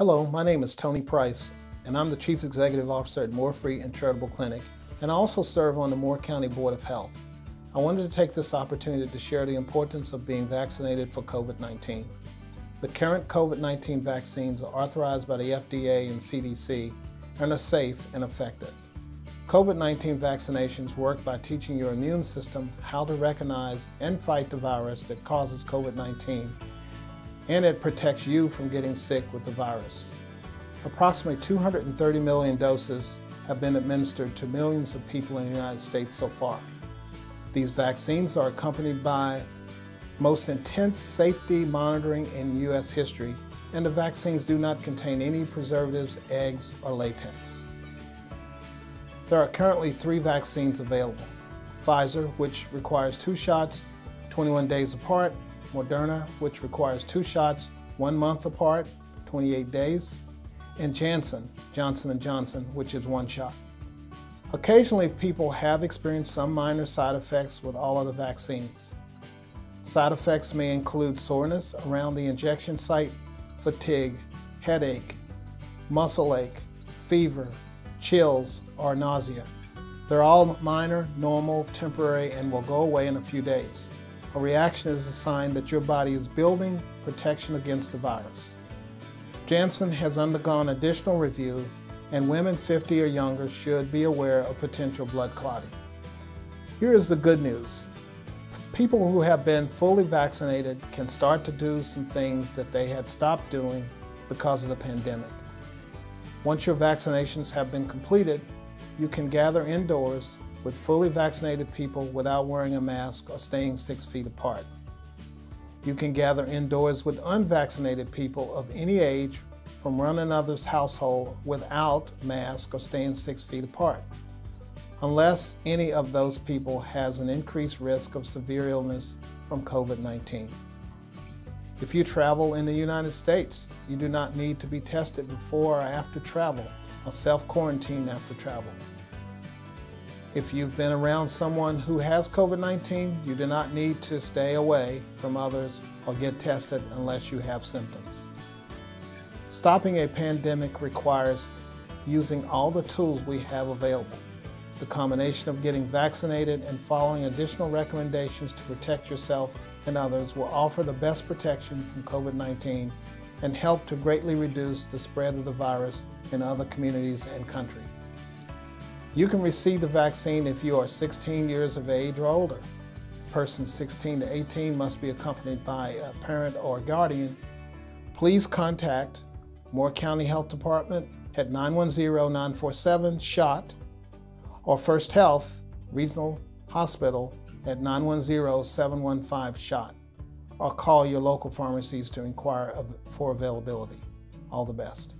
Hello, my name is Tony Price, and I'm the Chief Executive Officer at Moore Free and Charitable Clinic, and I also serve on the Moore County Board of Health. I wanted to take this opportunity to share the importance of being vaccinated for COVID-19. The current COVID-19 vaccines are authorized by the FDA and CDC and are safe and effective. COVID-19 vaccinations work by teaching your immune system how to recognize and fight the virus that causes COVID-19, and it protects you from getting sick with the virus. Approximately 230 million doses have been administered to millions of people in the United States so far. These vaccines are accompanied by most intense safety monitoring in U.S. history, and the vaccines do not contain any preservatives, eggs, or latex. There are currently three vaccines available. Pfizer, which requires two shots 21 days apart, Moderna, which requires two shots one month apart, 28 days, and Janssen, Johnson & Johnson, which is one shot. Occasionally, people have experienced some minor side effects with all of the vaccines. Side effects may include soreness around the injection site, fatigue, headache, muscle ache, fever, chills, or nausea. They're all minor, normal, temporary, and will go away in a few days. A reaction is a sign that your body is building protection against the virus. Janssen has undergone additional review and women 50 or younger should be aware of potential blood clotting. Here is the good news. People who have been fully vaccinated can start to do some things that they had stopped doing because of the pandemic. Once your vaccinations have been completed, you can gather indoors with fully vaccinated people without wearing a mask or staying six feet apart. You can gather indoors with unvaccinated people of any age from one another's household without mask or staying six feet apart, unless any of those people has an increased risk of severe illness from COVID-19. If you travel in the United States, you do not need to be tested before or after travel or self-quarantine after travel. If you've been around someone who has COVID-19, you do not need to stay away from others or get tested unless you have symptoms. Stopping a pandemic requires using all the tools we have available. The combination of getting vaccinated and following additional recommendations to protect yourself and others will offer the best protection from COVID-19 and help to greatly reduce the spread of the virus in other communities and country. You can receive the vaccine if you are 16 years of age or older. Persons 16 to 18 must be accompanied by a parent or guardian. Please contact Moore County Health Department at 910-947-SHOT or FirstHealth Regional Hospital at 910-715-SHOT or call your local pharmacies to inquire for availability. All the best.